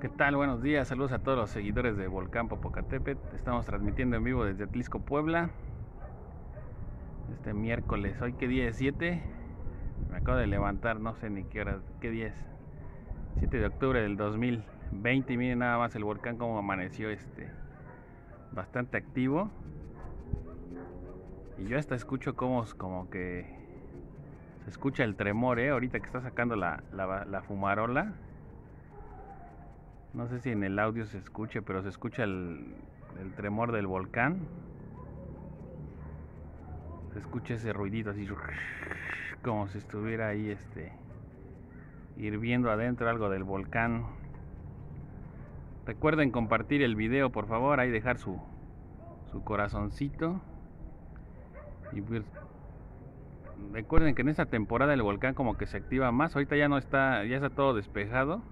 ¿Qué tal? Buenos días, saludos a todos los seguidores de Volcán Popocatépetl. Estamos transmitiendo en vivo desde Atlisco, Puebla. Este miércoles, hoy qué día es 7. Me acabo de levantar, no sé ni qué hora, qué día es. 7 de octubre del 2020 y miren nada más el volcán como amaneció este bastante activo. Y yo hasta escucho como, como que se escucha el tremor, ¿eh? Ahorita que está sacando la, la fumarola no sé si en el audio se escuche, pero se escucha el, tremor del volcán. Se escucha ese ruidito así como si estuviera ahí este hirviendo adentro algo del volcán. Recuerden compartir el video, por favor, ahí dejar su su corazoncito. Y pues, recuerden que en esta temporada el volcán como que se activa más. Ahorita ya no está, ya está todo despejado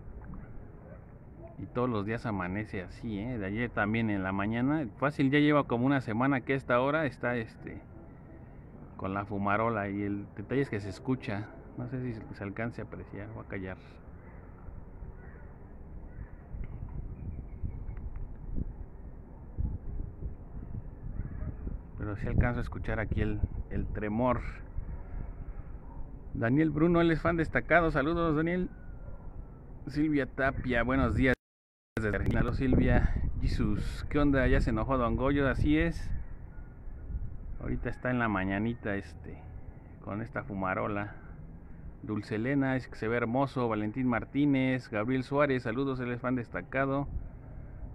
y todos los días amanece así, ¿eh? De ayer también en la mañana, fácil, ya lleva como una semana que esta hora está este con la fumarola y el detalle es que se escucha, no sé si se alcance a apreciar o a callar. Pero sí alcanzo a escuchar aquí el, el tremor. Daniel Bruno, él es fan destacado. Saludos, Daniel. Silvia Tapia, buenos días desde Silvia, Jesús, ¿qué onda? Ya se enojó Don Goyo, así es. Ahorita está en la mañanita este con esta fumarola. Dulce Elena, es que se ve hermoso. Valentín Martínez, Gabriel Suárez, saludos, él es fan destacado.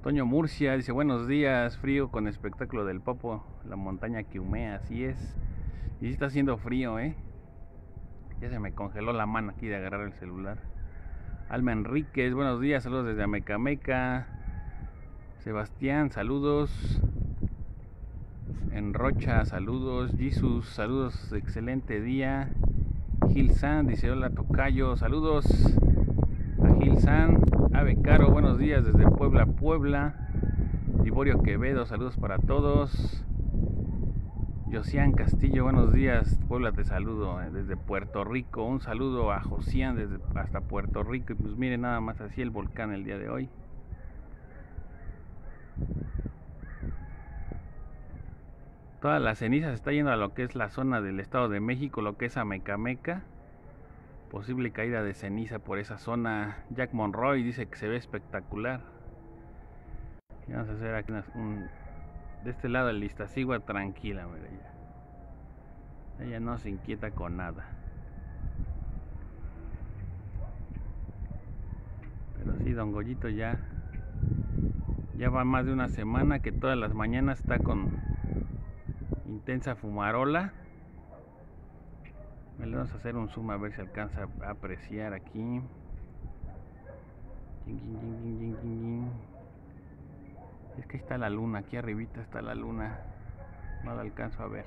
Toño Murcia dice buenos días, frío con espectáculo del Popo, la montaña que humea, así es. Y está haciendo frío, ¿eh? Ya se me congeló la mano aquí de agarrar el celular. Alma Enríquez, buenos días, saludos desde Amecameca. Sebastián, saludos. Enrocha, saludos. Jesus, saludos, excelente día. Gil San, dice hola Tocayo, saludos a Gil San. Ave Caro, buenos días desde Puebla, Puebla. Liborio Quevedo, saludos para todos. Josian Castillo, buenos días. Puebla te saludo eh, desde Puerto Rico. Un saludo a Josian desde hasta Puerto Rico. Y pues miren nada más así el volcán el día de hoy. Toda la ceniza se está yendo a lo que es la zona del Estado de México, lo que es Amecameca. Posible caída de ceniza por esa zona. Jack Monroy dice que se ve espectacular. vamos a hacer aquí un, de este lado el Iztaccíhuatl tranquila, mira ella. Ella no se inquieta con nada. Pero sí, Don Goyito ya ya va más de una semana que todas las mañanas está con intensa fumarola. Vamos a hacer un zoom a ver si alcanza a apreciar aquí. Es que está la luna, aquí arribita está la luna. No la alcanzo a ver.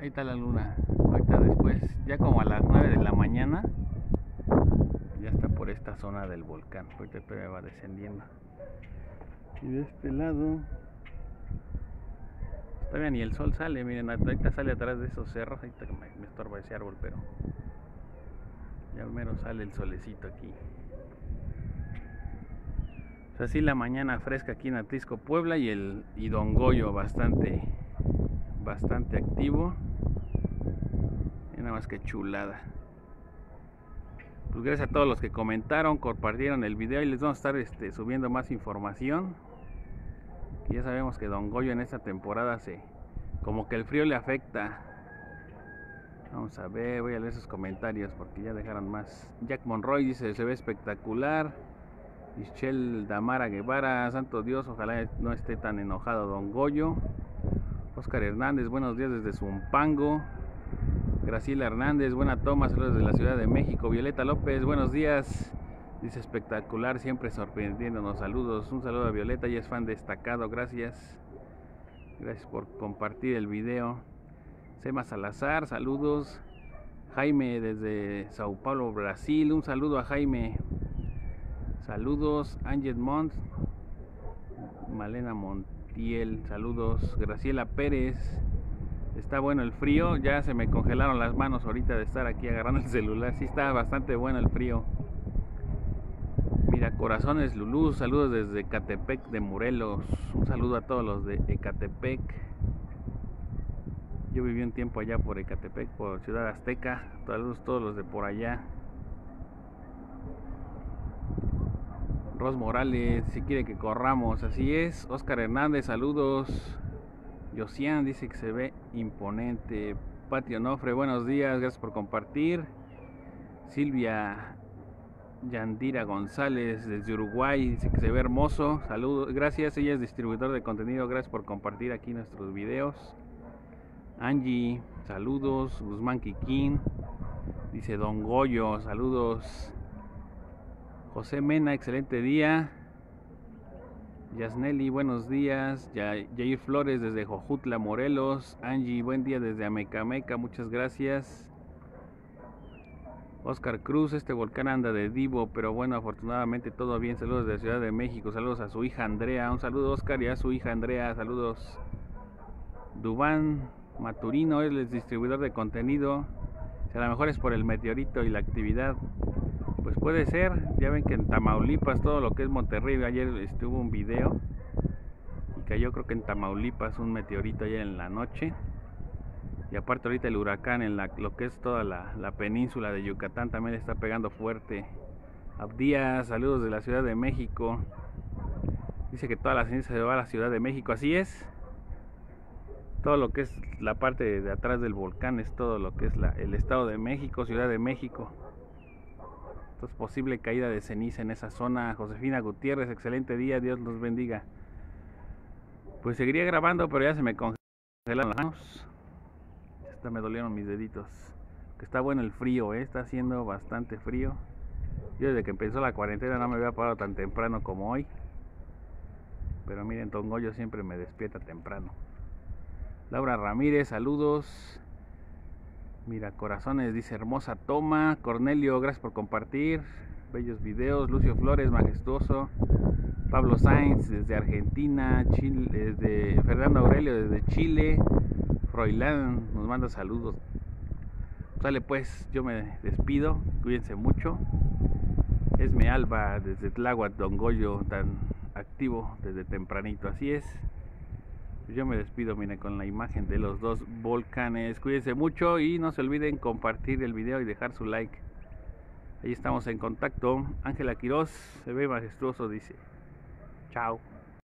Ahí está la luna. Ahorita después, ya como a las 9 de la mañana, ya está por esta zona del volcán. Ahorita todavía va descendiendo. Y de este lado, todavía ni el sol sale. Miren, ahorita sale atrás de esos cerros. Ahorita me, me estorba ese árbol, pero ya menos sale el solecito aquí. así la mañana fresca aquí en Atlisco, Puebla y el y Don Goyo bastante bastante activo. Y nada más que chulada. Pues gracias a todos los que comentaron, compartieron el video y les vamos a estar este, subiendo más información. ya sabemos que Don Goyo en esta temporada se como que el frío le afecta Vamos a ver, voy a leer sus comentarios porque ya dejaron más. Jack Monroy dice, se ve espectacular. Michelle Damara Guevara, santo Dios, ojalá no esté tan enojado Don Goyo. Oscar Hernández, buenos días desde Zumpango. Graciela Hernández, buena toma, saludos desde la Ciudad de México. Violeta López, buenos días. Dice espectacular, siempre sorprendiéndonos. Saludos, un saludo a Violeta, y es fan destacado, gracias. Gracias por compartir el video. Sema Salazar, saludos. Jaime desde Sao Paulo, Brasil, un saludo a Jaime. Saludos, Ángel Mont, Malena Montiel, saludos. Graciela Pérez, Está bueno el frío, ya se me congelaron las manos ahorita de estar aquí agarrando el celular. Sí está bastante bueno el frío. Mira, corazones Lulú, saludos desde Ecatepec de Morelos. Un saludo a todos los de Ecatepec. Yo viví un tiempo allá por Ecatepec, por Ciudad Azteca. Saludos a todos los de por allá. Ros Morales, si quiere que corramos, así es. Oscar Hernández, saludos. Josian dice que se ve imponente. Patio Nofre, buenos días, gracias por compartir. Silvia Yandira González desde Uruguay dice que se ve hermoso. Saludos, gracias. Ella es distribuidor de contenido. Gracias por compartir aquí nuestros videos. Angie, saludos. Guzmán Kikín dice Don Goyo, saludos. José Mena, excelente día. Yasneli, buenos días. Jair Flores desde Jojutla, Morelos. Angie, buen día desde Amecameca, muchas gracias. Oscar Cruz, este volcán anda de divo, pero bueno, afortunadamente todo bien. Saludos de Ciudad de México, saludos a su hija Andrea. Un saludo Oscar y a su hija Andrea, saludos. Dubán Maturino, es distribuidor de contenido. a lo mejor es por el meteorito y la actividad pues puede ser, ya ven que en Tamaulipas, todo lo que es Monterrey, ayer estuvo un video y cayó creo que en Tamaulipas un meteorito ayer en la noche. Y aparte ahorita el huracán en la, lo que es toda la, península de Yucatán también está pegando fuerte. Abdías, saludos de la Ciudad de México. Dice que toda la ciencia se va a la Ciudad de México, así es. Todo lo que es la parte de atrás del volcán es todo lo que es el Estado de México, Ciudad de México. Entonces, posible caída de ceniza en esa zona. Josefina Gutiérrez, excelente día, Dios los bendiga. Pues seguiría grabando, pero ya se me congelaron las manos. Hasta me dolieron mis deditos. Que está bueno el frío, ¿eh? está haciendo bastante frío. Yo desde que empezó la cuarentena no me había parado tan temprano como hoy. Pero miren, Tongoyo siempre me despierta temprano. Laura Ramírez, saludos. Mira, corazones, dice hermosa toma. Cornelio, gracias por compartir. Bellos videos. Lucio Flores, majestuoso. Pablo Sainz desde Argentina. Chile, desde Fernando Aurelio desde Chile. Froilán nos manda saludos. Sale pues, yo me despido. Cuídense mucho. Esme Alba desde Tláhuac, Don Goyo, tan activo desde tempranito. Así es. Yo me despido, miren, con la imagen de los dos volcanes. Cuídense mucho y no se olviden compartir el video y dejar su like. Ahí estamos en contacto. Ángela Quiroz se ve majestuoso, dice. Chao.